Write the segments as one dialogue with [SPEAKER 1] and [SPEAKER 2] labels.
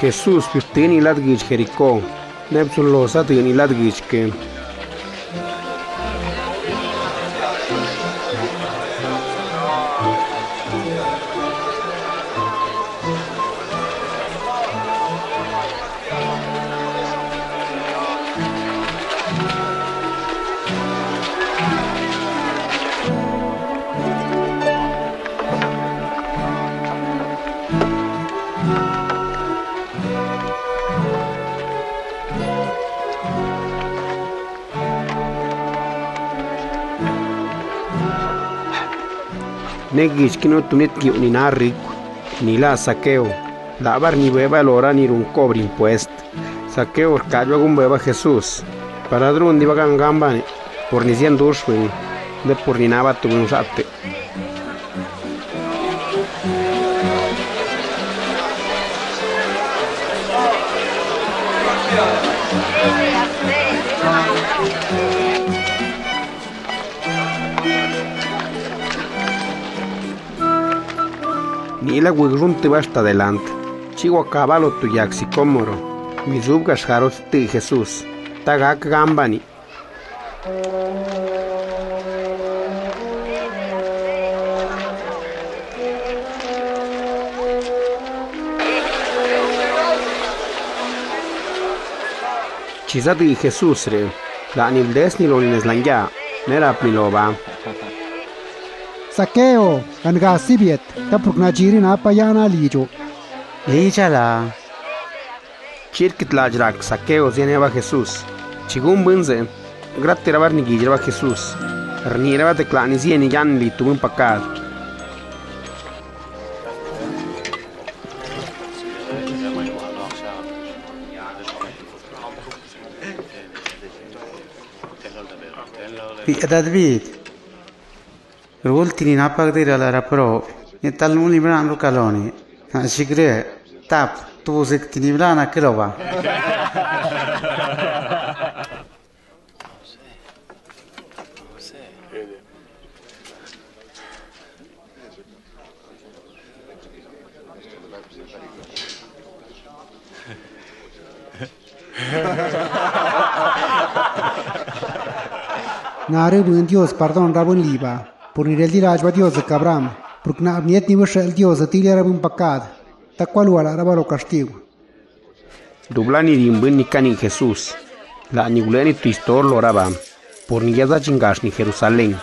[SPEAKER 1] Jesús pirtini ladgich Jericó, nepsul lo satini ladgich que negich kino tunit ki ni narrik ni la saqueo. La bar ni beba lora ni un cobre impuesto saqueo cayó algún beba Jesús. Para drun di bagan gamba por ni cien de por ni naba tu hasta adelante. Chigo a caballo tu yaxicómoro. Mi zubgas jaros ti Jesús. Tagak gambani. Chizati Jesús re. La ni des ni lo ni neslangya. Nera pniloba.
[SPEAKER 2] Saqueo, anga sibiet, tapuk na jiri na payana lijo.
[SPEAKER 3] Lichala.
[SPEAKER 1] Chirkit lajrak saqueo zieneba Jesús. Chigum bunze. Gratterabar ni gijreba Jesús. Rnireba te klani zieni yan li tubun pakad.
[SPEAKER 3] David. Rwol napak di rala rapro, ni talmul ibran ru kaloni. Shigre, tap, tu zit kinibran akilova.
[SPEAKER 2] Nare buen Dios, perdón, Rabon Liba. Por ni el diraj Dios de cabram. Porque na niet ni el Dios de tilia rabun pacad. Ta cual wala rabalo castigo.
[SPEAKER 1] Dublani rimbun ni cani Jesús. La aniguleni tu histor lo raba. Por ni yada chingash ni Jerusalén.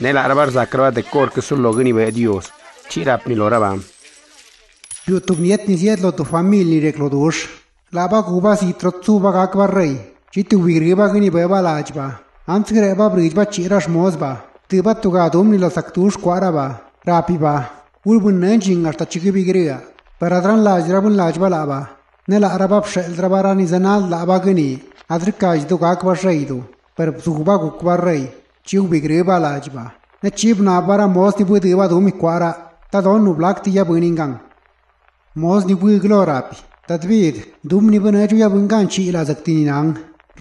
[SPEAKER 1] Nela arabar zakraba de cor que su logni ve Dios. Chirap ni lo raba.
[SPEAKER 2] Yo tu niet ni siet lo tu familia ni reklo dush. Laba kuba si trotsu baga akbar rey. Chitu wigriba gni beba lajba. Antsgre ba brijba chirash mozba. tiba tuga dumni la saktush quaraba rapiba ulbun nanjin arta chigibigiria paradran la ajrabun la ajba laba, ne la ajbalaba nela arabab sheldrabarani zanal la abagani adrika ajdu kakba shaidu per zuba gukbarrai chiu bigriba la ajba ne chib na bara mos ni budiba dumi quara ta don nu blak tiya buningang mos ni bui glorapi tadvid dum ni bunaju ya bungan chi ila zaktininang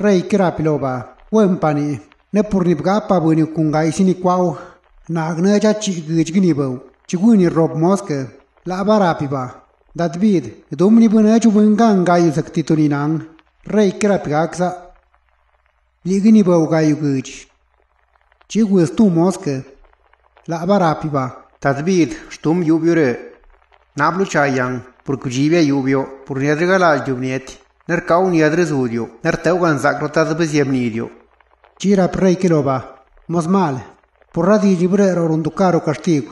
[SPEAKER 2] rei kira piloba wempani ne purnipga pabu ni kunga isini kwau na agna ja chi gij gni bau chi gu ni rob moske la bara piba dat bid dom ni buna chu bunga nga yu sakti to ni nang. Rei kra piga ksa li ni bau ga yu gij chi gu stu moske la bara piba
[SPEAKER 1] dat bid stum yu bure nablu cha yang pur kujive yu bio. Pur nedrga la jubniet ner kau ni adres udio ner tau gan
[SPEAKER 2] zakrotat bezemnidio Gira prei kilova, masmal, porradi libre rorunducaro castigo.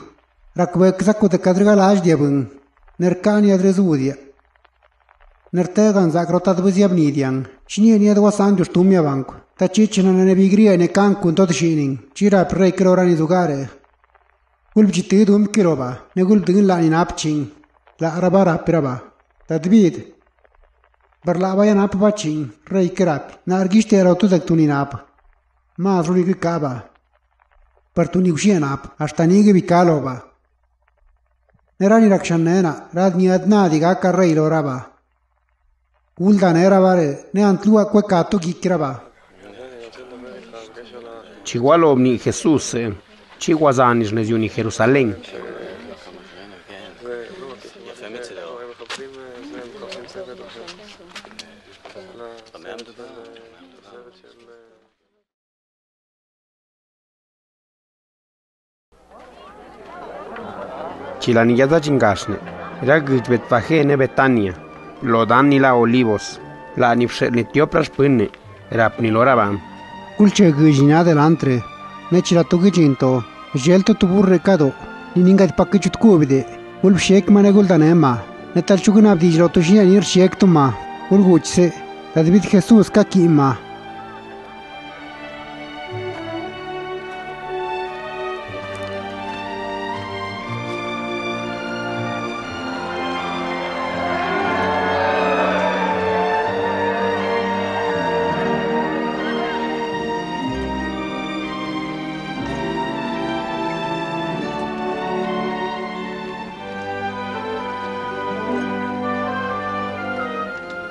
[SPEAKER 2] Rakbek sacco de cadrigalaj diabun, nercani adresudia. Nertegan zacrotat visiabnidian, cinie nie dua sandu stumia banco. Tacicina ne bigria ne cancun tot shinin, gira prei kilorani dugare. Ulbjitidum kilova, ne gulbdin in apcin, la arabara piraba. Tadbid, Parlava in app bacin, rei kirap, nargiste era tu tunin app. Ma ki kaba. Per tuni ushien nap. Hasta nige vikaloba. Nerani rakshannena. Rad ni adna diga ka rei lo raba. Ulda nera bare. Ne antlua kwe kato kikiraba.
[SPEAKER 1] Chigualo ni Jesús. Chiguazanish ne ni Jerusalén. Chilanillas chingasne, era gitbetbajene Betania, Lodan y la Olivos, la nipselitiopras pune, era pniloraban.
[SPEAKER 2] Ulche guillina delantre, nechilatugichinto, yelto tuvo recado, ni ningat paquichut cubide, ulpshek maneguldanema, netalchugunabdijlotushina nir shek tuma, ulguchse, la David Jesús kakima.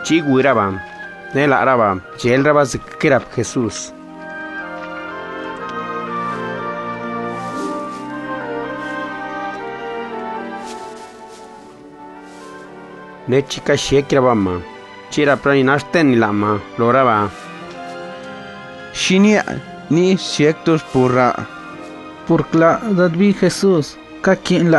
[SPEAKER 1] Chi guirabam. Nel arabam. Jel rabas kirab Jesús. Ne chica shekrabama. Chira prani nashten lama. Loraba.
[SPEAKER 4] Shinia ni siectos purra. Purcla dadvi Jesús, ka quien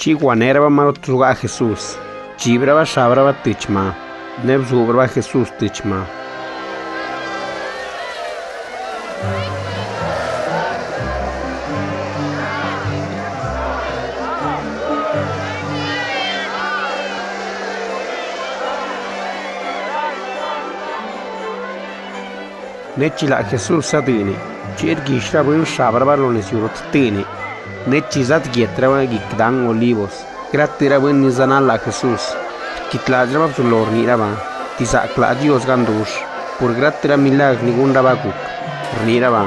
[SPEAKER 1] Chihuanerba marotuga Jesús. Chibraba shabraba tichma. Nebzubraba Jesús tichma. Nechila Jesús Sadini. Chirgishra Bun Shabraba Lones Yurot Tini. Nechizat gietraba gikdan olivos. Gratira bun nizanala Jesús. Kitladraba zulor niraba. Tizakla Dios gandush. Por gratira milag nigun rabakuk. Niraba.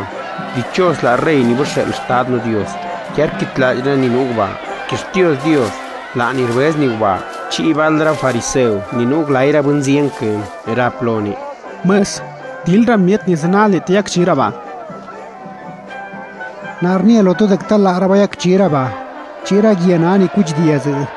[SPEAKER 1] Dichos la rey ni busel estad no Dios. Kiar kitladra ni nugba. Dios. La nirvez ni gba. Chi valdra fariseo. Ni nug la ira bun zienke. Era ploni.
[SPEAKER 2] Mas. Dilra miet ni zanale tiak chiraba. نارنية لوتو دکتل تلا عربيك با چيرا گیانانی كوچ
[SPEAKER 1] دیازه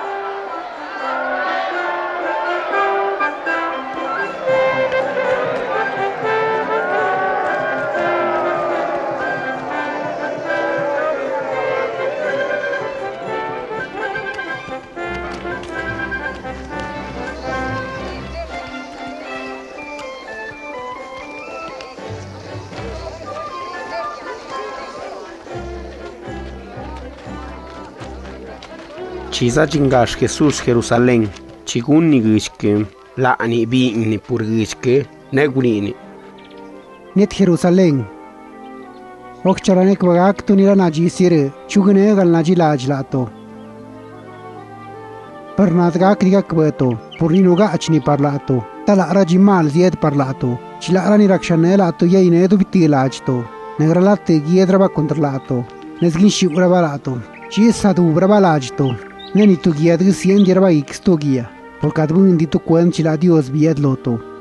[SPEAKER 1] Chisachingash Jesús Jerusalén, Chigunigishke, La Anibigne Purgishke, Negurini.
[SPEAKER 2] Net Jerusalén. Ocharanek Vagak Tunira Naji Sire, Chugunegal Naji Lajlato. Pernatgak Diga Kveto, Purinuga Achni Parlato, Tala Rajimal ziet Parlato, Chilarani Rakshanela Ato Yeine Dubitilato, Negralate Giedra Contralato, Nesgin Shibra Barato, Chisa Dubra Balato. Neni tu guía de cien yerba ix tu guía. Por cada bendito cuen chila Dios vied loto.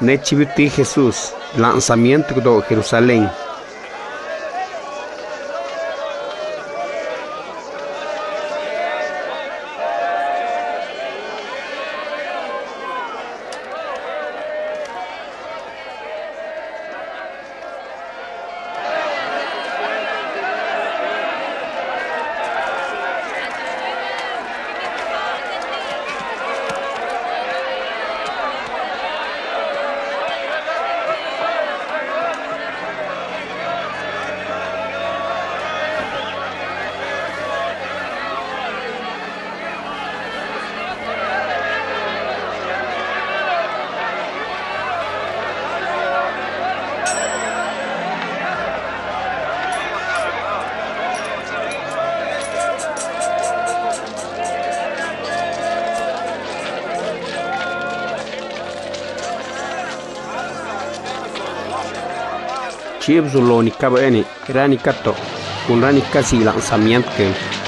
[SPEAKER 1] Nechibiti Jesús. Lanzamiento de Jerusalén. Chib zulo ni kabeni rani kato kun rani kasi lanzamiento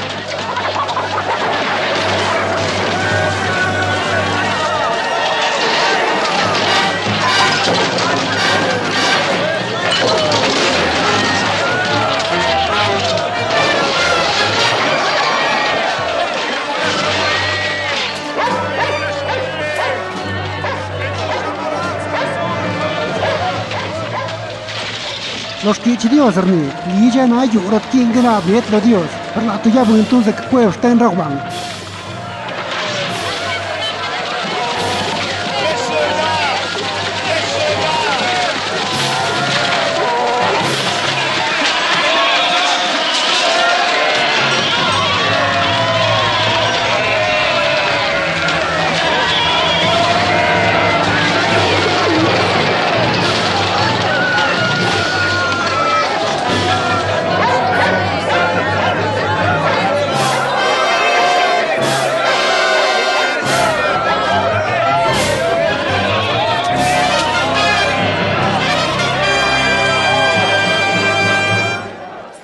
[SPEAKER 2] Los que Dios herni, y ya no hay oro gana lo Dios, pero la tuya entonces que puedo estar en Raguán.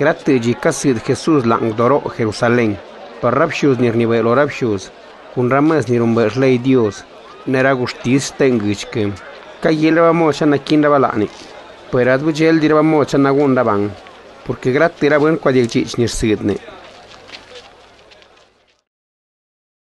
[SPEAKER 1] Gratiji kasid Jesús lang doro Jerusalén. Par rapshus nir nivelo rapshus. Kun ramas nir un ley Dios. Nera gustis tengichke. Kayela va mocha na kinda balani. Pues advujel dirba mocha na gunda bang. Porque grat era buen kwa chich nir sidne.